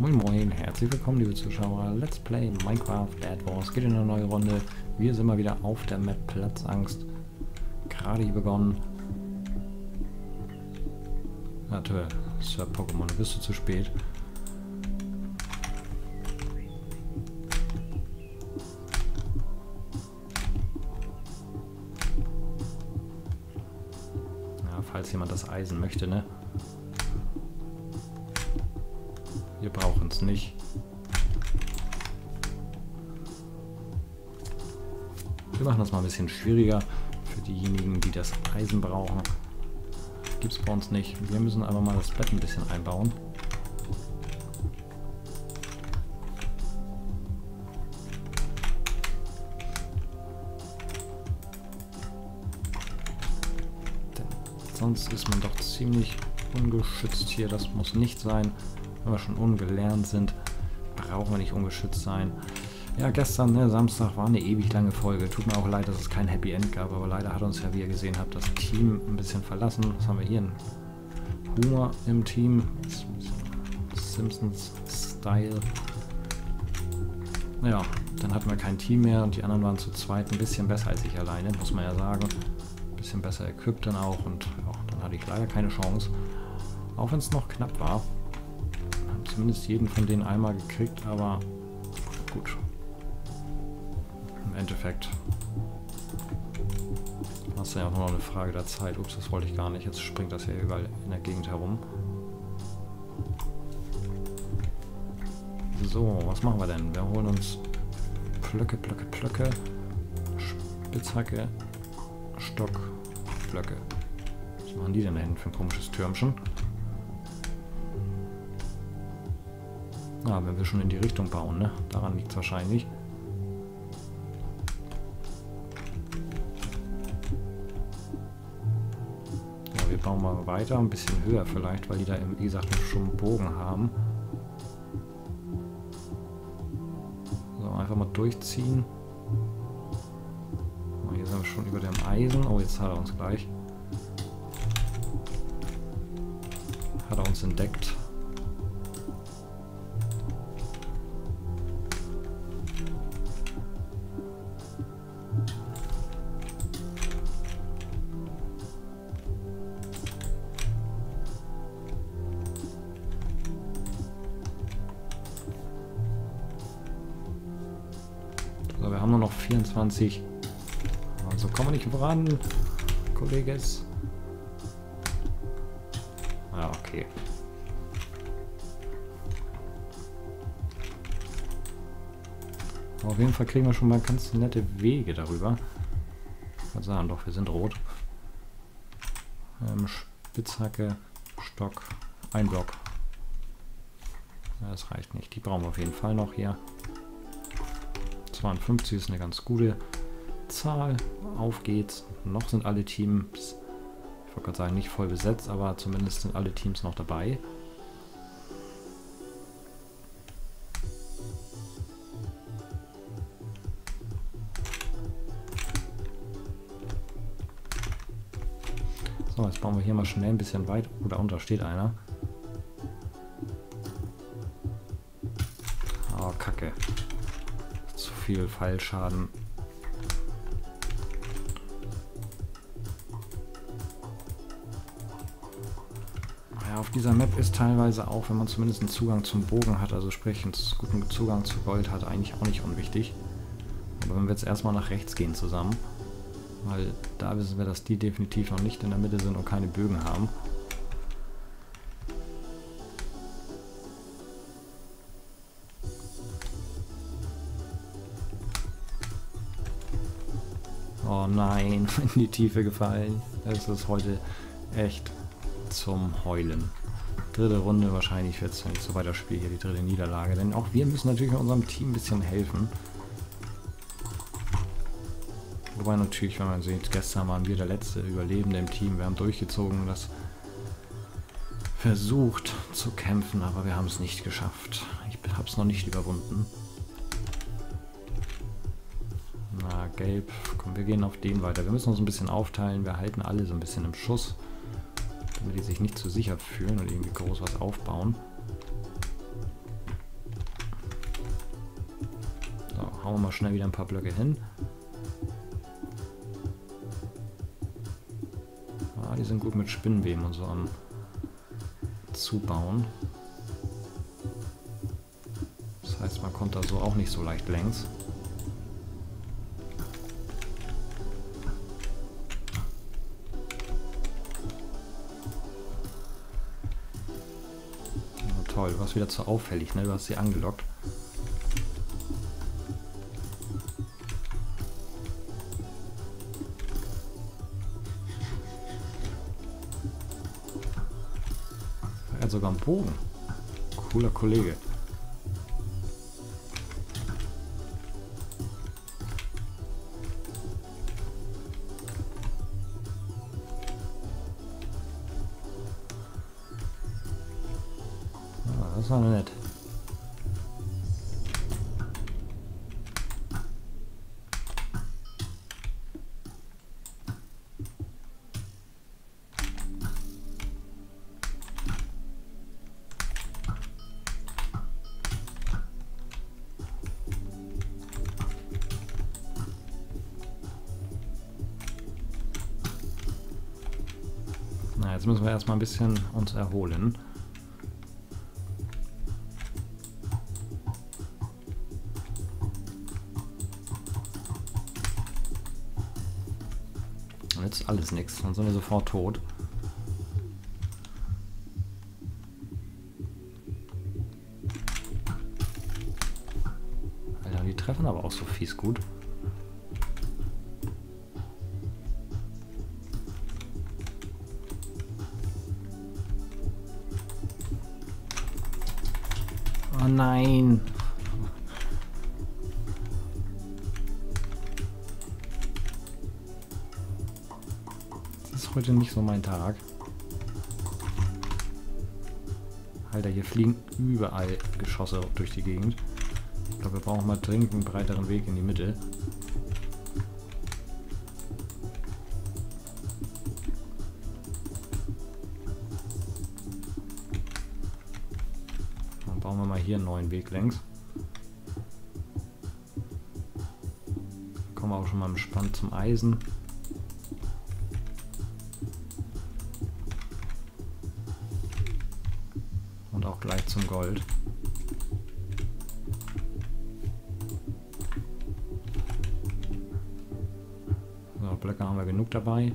Moin Moin, herzlich willkommen liebe Zuschauer. Let's Play Minecraft Dead Wars. Geht in eine neue Runde. Wir sind mal wieder auf der Map Platzangst. Gerade hier begonnen. Toll, Sir Pokémon, bist du zu spät. Ja, falls jemand das Eisen möchte, ne? Wir brauchen es nicht. Wir machen das mal ein bisschen schwieriger für diejenigen, die das Eisen brauchen. Gibt es bei uns nicht. Wir müssen aber mal das Bett ein bisschen einbauen. Sonst ist man doch ziemlich ungeschützt hier. Das muss nicht sein. Wenn wir schon ungelernt sind, brauchen wir nicht ungeschützt sein. Ja, gestern, ne, Samstag, war eine ewig lange Folge. Tut mir auch leid, dass es kein Happy End gab, aber leider hat uns ja, wie ihr gesehen habt, das Team ein bisschen verlassen. Was haben wir hier? Ein Humor im Team. Simpsons-Style. Naja, dann hatten wir kein Team mehr und die anderen waren zu zweit ein bisschen besser als ich alleine, muss man ja sagen. Ein bisschen besser equipped dann auch und ja, dann hatte ich leider keine Chance. Auch wenn es noch knapp war zumindest jeden von denen einmal gekriegt, aber gut. Im Endeffekt war es ja auch noch eine Frage der Zeit. Ups, das wollte ich gar nicht. Jetzt springt das ja überall in der Gegend herum. So, was machen wir denn? Wir holen uns Plöcke, Plöcke, Plöcke, Spitzhacke, Stock, Blöcke. Was machen die denn da hinten für ein komisches Türmchen? Ah, wenn wir schon in die Richtung bauen, ne? Daran liegt es wahrscheinlich. Ja, wir bauen mal weiter, ein bisschen höher vielleicht, weil die da, wie gesagt, schon einen Bogen haben. So, einfach mal durchziehen. Oh, hier sind wir schon über dem Eisen. Oh, jetzt hat er uns gleich. Hat er uns entdeckt. So, wir haben nur noch 24. Also kommen wir nicht voran, Kolleges. Ja, okay. Auf jeden Fall kriegen wir schon mal ganz nette Wege darüber. Ich kann sagen, doch, wir sind rot. Ähm, Spitzhacke, Stock, ein Block. Das reicht nicht. Die brauchen wir auf jeden Fall noch hier. 52 ist eine ganz gute Zahl. Auf geht's. Noch sind alle Teams, ich wollte gerade sagen, nicht voll besetzt, aber zumindest sind alle Teams noch dabei. So, jetzt bauen wir hier mal schnell ein bisschen weit. Oh, da unter steht einer. Oh, Kacke viel Fallschaden. Ja, auf dieser Map ist teilweise auch, wenn man zumindest einen Zugang zum Bogen hat, also sprich einen guten Zugang zu Gold hat, eigentlich auch nicht unwichtig. Aber wenn wir jetzt erstmal nach rechts gehen zusammen, weil da wissen wir, dass die definitiv noch nicht in der Mitte sind und keine Bögen haben. in die Tiefe gefallen. Es ist heute echt zum Heulen. Dritte Runde, wahrscheinlich wird es nicht so weiter Spiel hier, die dritte Niederlage. Denn auch wir müssen natürlich unserem Team ein bisschen helfen. Wobei natürlich, wenn man sieht, gestern waren wir der letzte Überlebende im Team. Wir haben durchgezogen, das versucht zu kämpfen, aber wir haben es nicht geschafft. Ich habe es noch nicht überwunden. gelb. Komm, wir gehen auf den weiter. Wir müssen uns ein bisschen aufteilen. Wir halten alle so ein bisschen im Schuss, damit die sich nicht zu sicher fühlen und irgendwie groß was aufbauen. So, hauen wir mal schnell wieder ein paar Blöcke hin. Ah, die sind gut mit Spinnenweben und so am Zubauen. Das heißt, man kommt da so auch nicht so leicht längs. Toll. Du warst wieder zu auffällig, ne? Du hast sie angelockt. Er hat sogar einen Bogen. Cooler Kollege. Erstmal ein bisschen uns erholen. jetzt alles nichts. Dann sind wir sofort tot. Alter, die treffen aber auch so fies gut. Nein. heute nicht so mein Tag. Alter, hier fliegen überall Geschosse durch die Gegend. Ich glaube, wir brauchen mal dringend einen breiteren Weg in die Mitte. Bauen wir mal hier einen neuen Weg längs. Kommen wir auch schon mal im Spann zum Eisen. zum Gold. So, Blöcke haben wir genug dabei.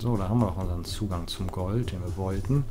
So, da haben wir auch unseren Zugang zum Gold, den wir wollten.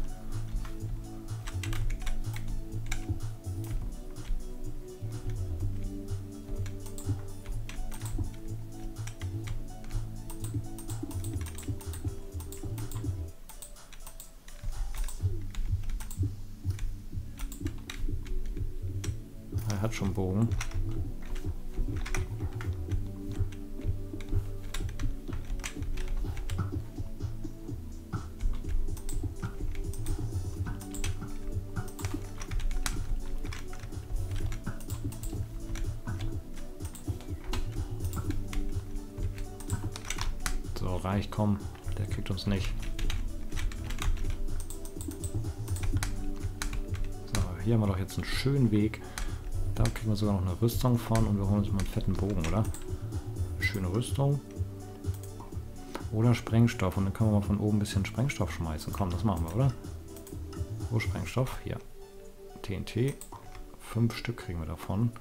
Uns nicht. So, hier haben wir doch jetzt einen schönen Weg. Da kriegen wir sogar noch eine Rüstung von und wir holen uns mal einen fetten Bogen, oder? Schöne Rüstung. Oder Sprengstoff. Und dann können wir mal von oben ein bisschen Sprengstoff schmeißen. Komm, das machen wir, oder? Wo Sprengstoff? Hier. TNT. Fünf Stück kriegen wir davon.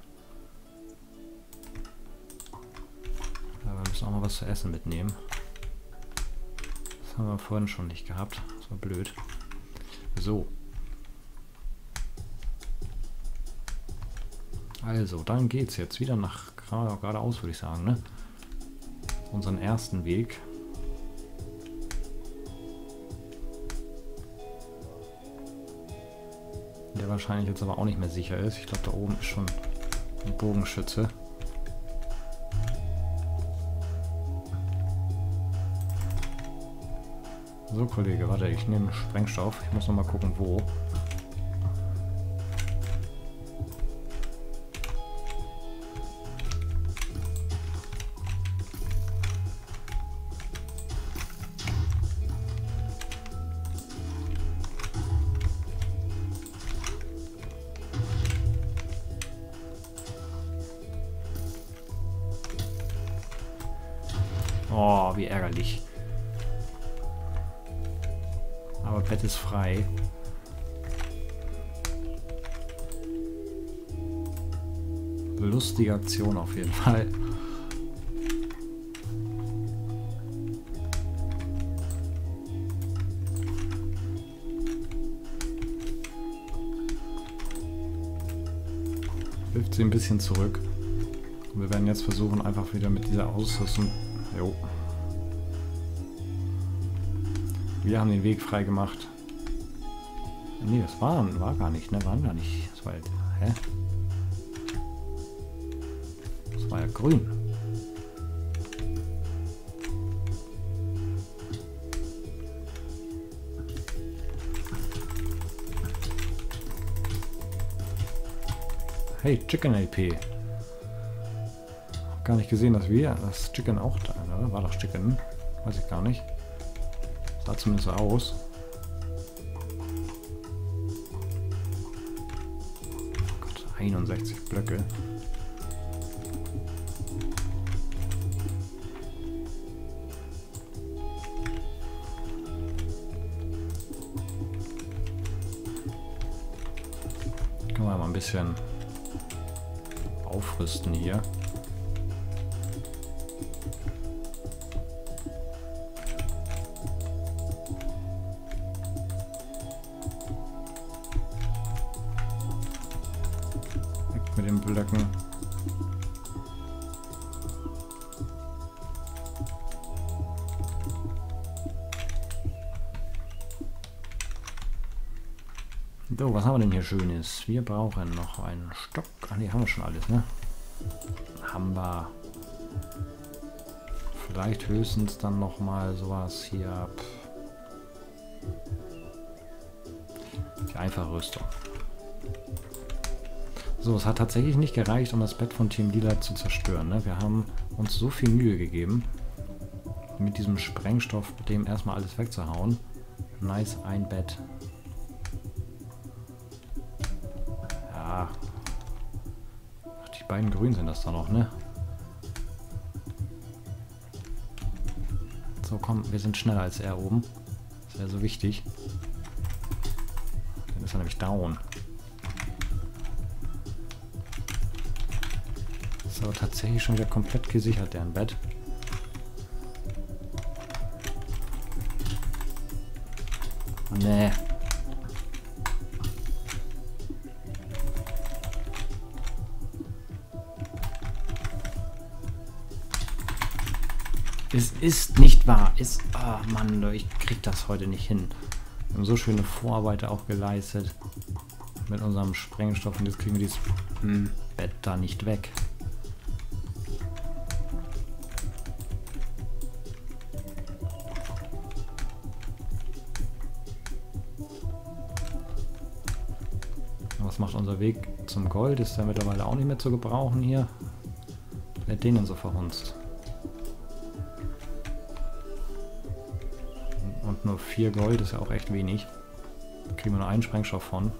Aber wir müssen auch mal was zu essen mitnehmen haben wir vorhin schon nicht gehabt. Das war blöd. So. Also, dann geht's jetzt wieder nach geradeaus, würde ich sagen, ne? Unseren ersten Weg. Der wahrscheinlich jetzt aber auch nicht mehr sicher ist. Ich glaube, da oben ist schon Ein Bogenschütze. So, Kollege, warte, ich nehme Sprengstoff. Ich muss noch mal gucken, wo. Oh, wie ärgerlich. Bett ist frei. Lustige Aktion auf jeden Fall. Hilft sie ein bisschen zurück. Wir werden jetzt versuchen, einfach wieder mit dieser Ausrüstung... Jo. Wir haben den Weg frei gemacht. Nee, das war, war gar nicht, ne? Waren gar nicht. Das war halt, hä? Das war ja grün. Hey, Chicken AP. Gar nicht gesehen, dass wir das Chicken auch da, oder? War doch Chicken. Weiß ich gar nicht. Sah zumindest aus. Oh Gott, 61 Blöcke. Können wir mal ein bisschen aufrüsten hier. Mit den Blöcken. So, was haben wir denn hier Schönes? Wir brauchen noch einen Stock. Ah, ne, haben wir schon alles, ne? Haben wir. Vielleicht höchstens dann noch mal sowas hier. Pff. Die einfache Rüstung. So, es hat tatsächlich nicht gereicht, um das Bett von Team Lila zu zerstören. Ne? Wir haben uns so viel Mühe gegeben, mit diesem Sprengstoff, dem erstmal alles wegzuhauen. Nice, ein Bett. Ja. Ach, die beiden Grün sind das da noch, ne? So, komm, wir sind schneller als er oben. Das wäre so wichtig. Dann ist er nämlich down. Ist aber tatsächlich schon wieder komplett gesichert, deren Bett. Nee. Es ist nicht wahr. Ist. Ah, Mann, ich krieg das heute nicht hin. Wir haben so schöne Vorarbeit auch geleistet. Mit unserem Sprengstoff und jetzt kriegen wir dieses hm, Bett da nicht weg. Was macht unser Weg zum Gold? Ist ja mittlerweile auch nicht mehr zu gebrauchen hier. Wer hat den denn so verhunzt? Und nur 4 Gold ist ja auch echt wenig. Da kriegen wir nur einen Sprengstoff von.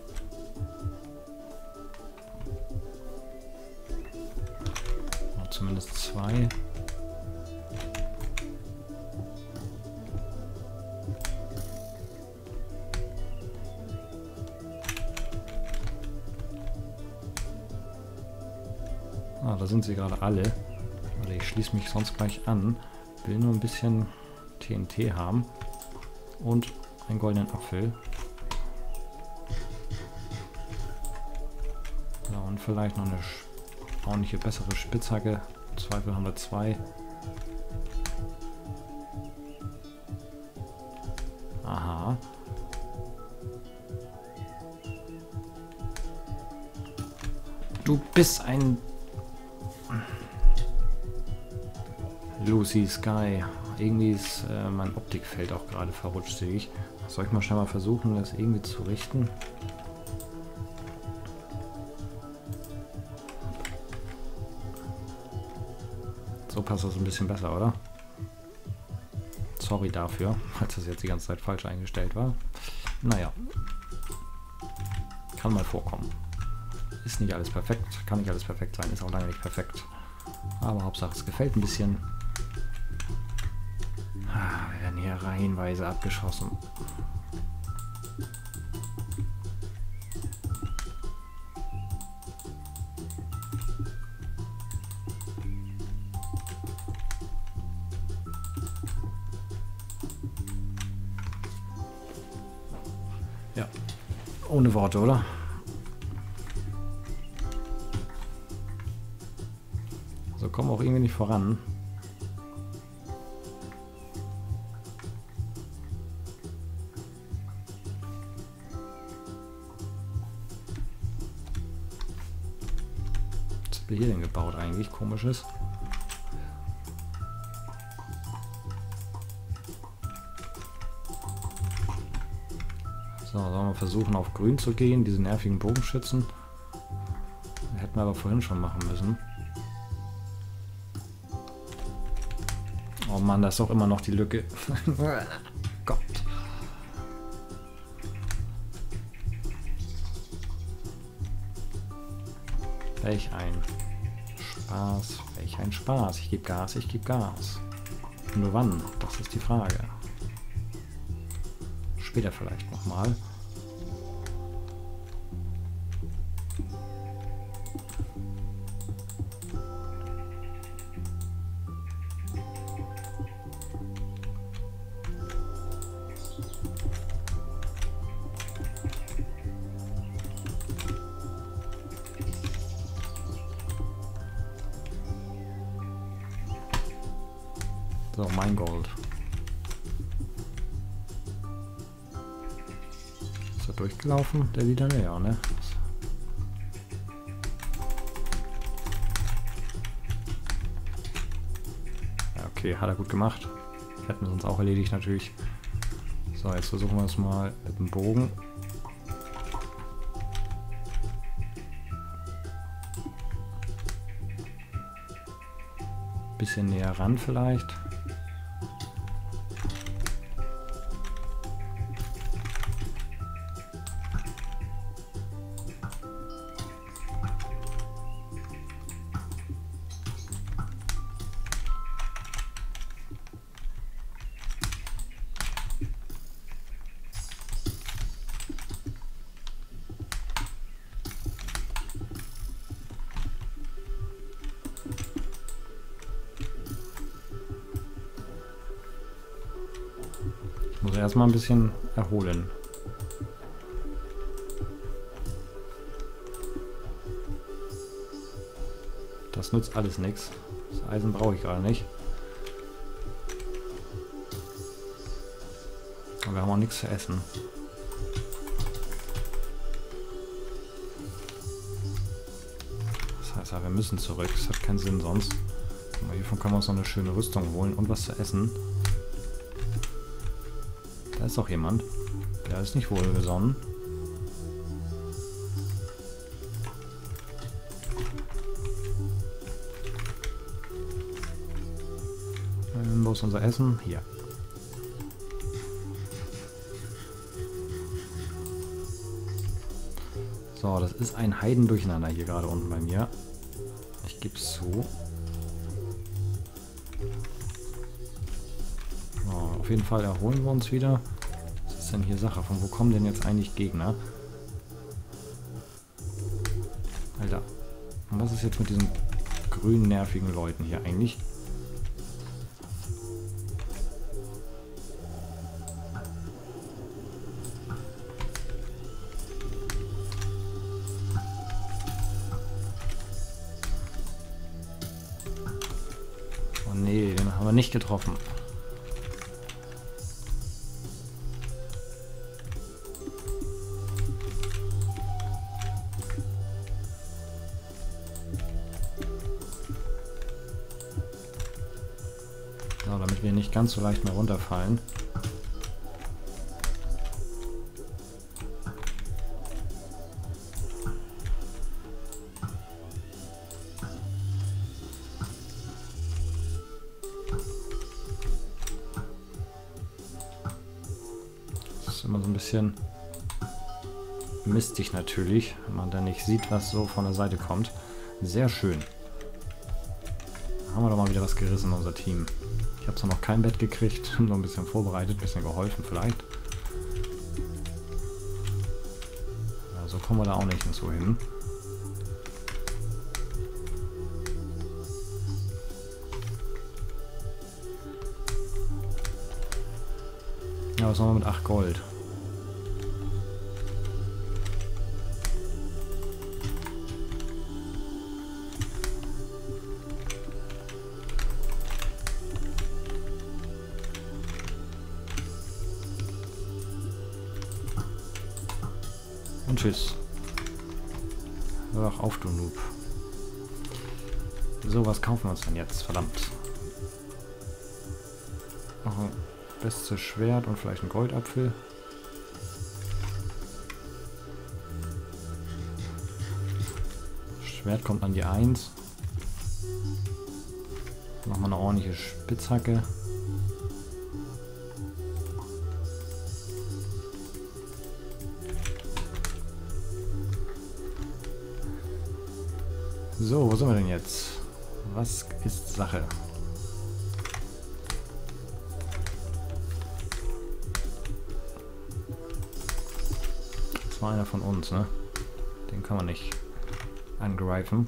Alle. Warte, ich schließe mich sonst gleich an. Will nur ein bisschen TNT haben. Und einen goldenen Apfel. Ja, und vielleicht noch eine ordentliche, bessere Spitzhacke. Zweifel haben wir zwei. Aha. Du bist ein Lucy Sky. Irgendwie ist äh, mein Optikfeld auch gerade verrutscht, sehe ich. Soll ich mal schnell mal versuchen, das irgendwie zu richten? So passt das ein bisschen besser, oder? Sorry dafür, falls das jetzt die ganze Zeit falsch eingestellt war. Naja. Kann mal vorkommen. Ist nicht alles perfekt, kann nicht alles perfekt sein, ist auch lange nicht perfekt. Aber Hauptsache es gefällt ein bisschen. Reihenweise abgeschossen. Ja, ohne Worte, oder? So kommen wir auch irgendwie nicht voran. Komisches. So, sollen wir versuchen auf grün zu gehen, diese nervigen Bogenschützen. Hätten wir aber vorhin schon machen müssen. Oh Mann, da ist doch immer noch die Lücke. Gott. Welch ein Spaß, welch ein Spaß. Ich gebe Gas, ich gebe Gas. Nur wann? Das ist die Frage. Später vielleicht nochmal. So, durchgelaufen? Der wieder näher, ne? Ja, okay, hat er gut gemacht. Hätten wir uns auch erledigt natürlich. So, jetzt versuchen wir es mal mit dem Bogen. Bisschen näher ran vielleicht. Erstmal ein bisschen erholen. Das nützt alles nichts. Das Eisen brauche ich gerade nicht. Aber wir haben auch nichts zu essen. Das heißt ja, wir müssen zurück. Das hat keinen Sinn sonst. Aber hiervon können wir uns noch eine schöne Rüstung holen und was zu essen. Ist doch jemand. Der ist nicht wohlgesonnen. Wo ist unser Essen? Hier. So, das ist ein Heidendurcheinander hier gerade unten bei mir. Ich gebe es zu. So, auf jeden Fall erholen wir uns wieder. Ist denn hier Sache? Von wo kommen denn jetzt eigentlich Gegner? Alter. Und was ist jetzt mit diesen grünen, nervigen Leuten hier eigentlich? Oh haben wir nicht getroffen. Ganz so leicht mehr runterfallen. Das ist immer so ein bisschen mistig natürlich, wenn man dann nicht sieht, was so von der Seite kommt. Sehr schön. Haben wir doch mal wieder was gerissen, unser Team. Habe zwar noch kein Bett gekriegt, nur ein bisschen vorbereitet, ein bisschen geholfen vielleicht. Ja, so kommen wir da auch nicht so hin. Ja, was machen wir mit 8 Gold? Du Noob. So, was kaufen wir uns denn jetzt? Verdammt. Ein bestes Schwert und vielleicht ein Goldapfel. Schwert kommt an die 1. Nochmal eine ordentliche Spitzhacke. So, wo sind wir denn jetzt? Was ist Sache? Das war einer von uns, ne? Den kann man nicht angreifen.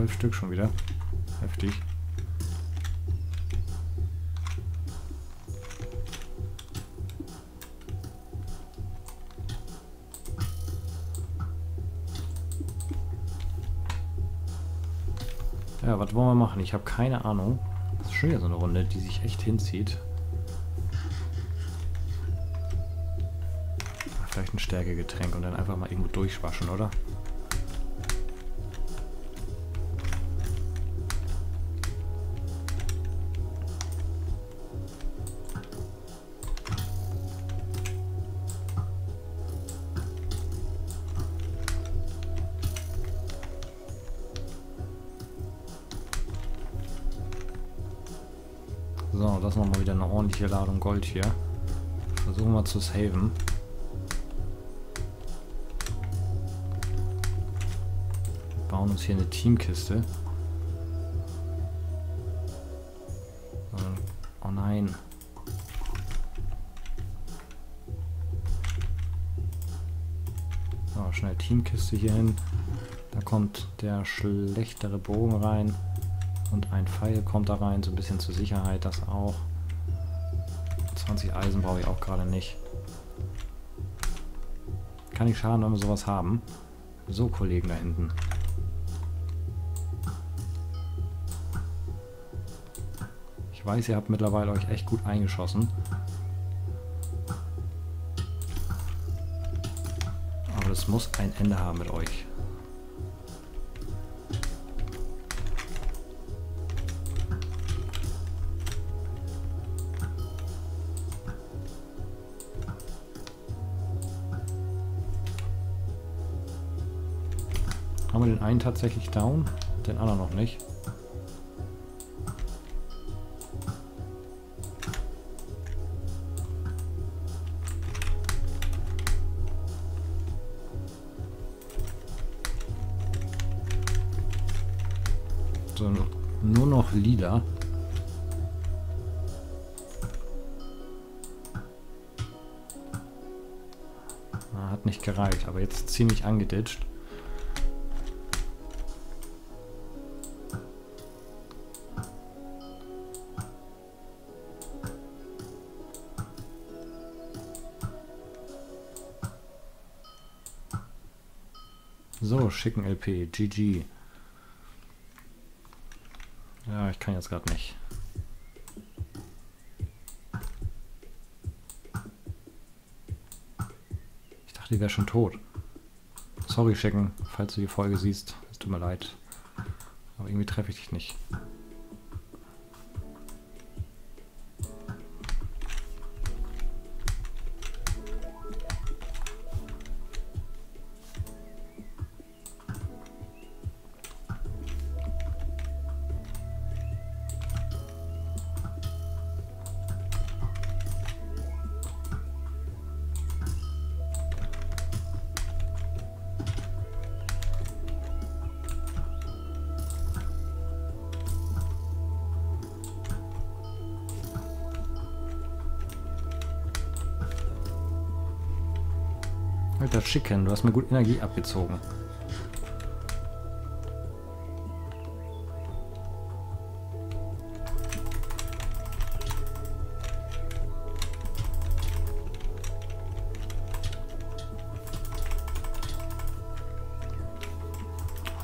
Zwölf Stück schon wieder. Heftig. Ja, was wollen wir machen? Ich habe keine Ahnung. Das ist schon wieder so eine Runde, die sich echt hinzieht. Vielleicht ein Stärkegetränk und dann einfach mal irgendwo durchwaschen, oder? Ordentliche Ladung Gold hier. Versuchen wir zu saven. Bauen uns hier eine Teamkiste. Oh nein. So, schnell Teamkiste hier hin. Da kommt der schlechtere Bogen rein. Und ein Pfeil kommt da rein, so ein bisschen zur Sicherheit, das auch. 20 Eisen brauche ich auch gerade nicht. Kann nicht schaden, wenn wir sowas haben. So, Kollegen da hinten. Ich weiß, ihr habt mittlerweile euch echt gut eingeschossen. Aber das muss ein Ende haben mit euch. Haben wir den einen tatsächlich down? Den anderen noch nicht. So, nur noch lila. Hat nicht gereicht, aber jetzt ziemlich angeditscht. Schicken LP, GG. Ja, ich kann jetzt gerade nicht. Ich dachte, die wäre schon tot. Sorry, Chicken, falls du die Folge siehst. Es tut mir leid. Aber irgendwie treffe ich dich nicht. Alter Chicken, du hast mir gut Energie abgezogen.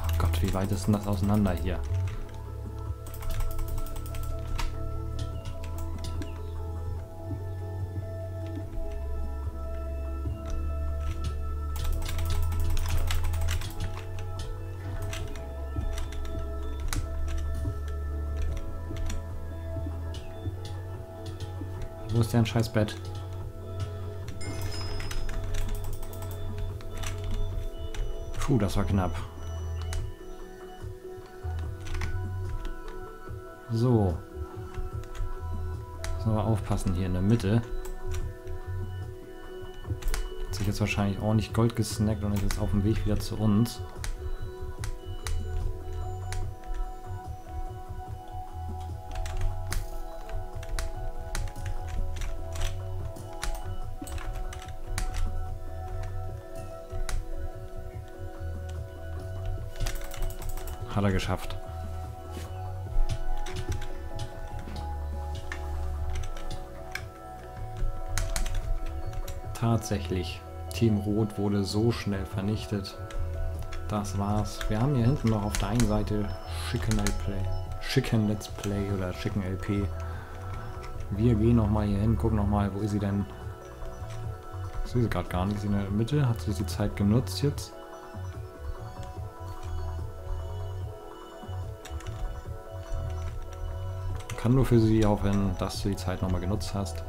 Oh Gott, wie weit ist denn das auseinander hier? Dein scheiß Bett? Puh, das war knapp. So. Müssen wir aufpassen hier in der Mitte. Hat sich jetzt wahrscheinlich ordentlich Gold gesnackt und ist jetzt auf dem Weg wieder zu uns. Hat er geschafft. Tatsächlich. Team Rot wurde so schnell vernichtet. Das war's. Wir haben hier hinten noch auf der einen Seite Chicken Play. Chicken Let's Play oder Chicken LP. Wir gehen nochmal hier hin, gucken nochmal, wo ist sie denn? Sie gerade gar nicht. Ist in der Mitte? Hat sie die Zeit genutzt jetzt? Kann nur für sie hoffen, dass du die Zeit nochmal genutzt hast.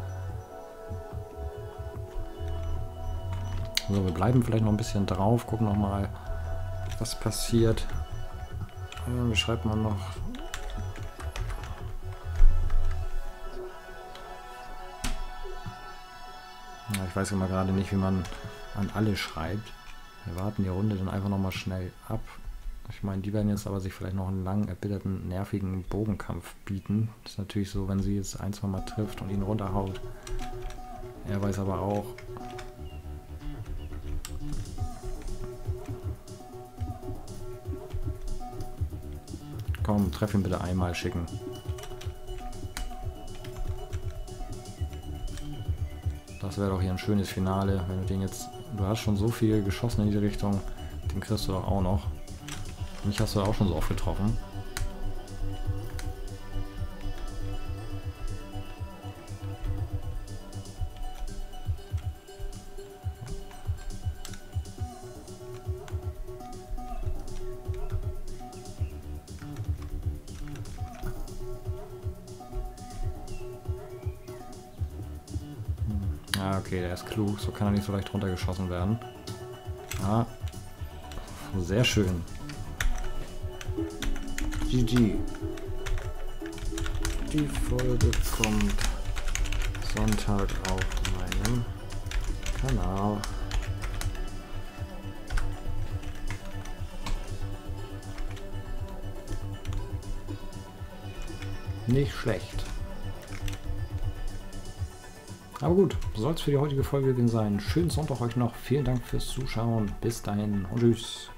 So, wir bleiben vielleicht noch ein bisschen drauf, gucken nochmal, was passiert. Äh, wie schreibt man noch? Ich weiß immer gerade nicht, wie man an alle schreibt. Wir warten die Runde dann einfach nochmal schnell ab. Ich meine, die werden jetzt aber sich vielleicht noch einen langen, erbitterten, nervigen Bogenkampf bieten. Das ist natürlich so, wenn sie jetzt ein, zwei Mal trifft und ihn runterhaut. Er weiß aber auch, Komm, treff ihn bitte einmal schicken. Das wäre doch hier ein schönes Finale, wenn du den jetzt... Du hast schon so viel geschossen in diese Richtung, den kriegst du doch auch noch. Mich hast du auch schon so oft getroffen. Ah, okay, der ist klug. So kann er nicht so leicht runtergeschossen werden. Ah, sehr schön. GG. Die Folge kommt Sonntag auf meinem Kanal. Nicht schlecht. Aber gut, soll es für die heutige Folge gewesen sein. Schönen Sonntag euch noch. Vielen Dank fürs Zuschauen. Bis dahin und tschüss.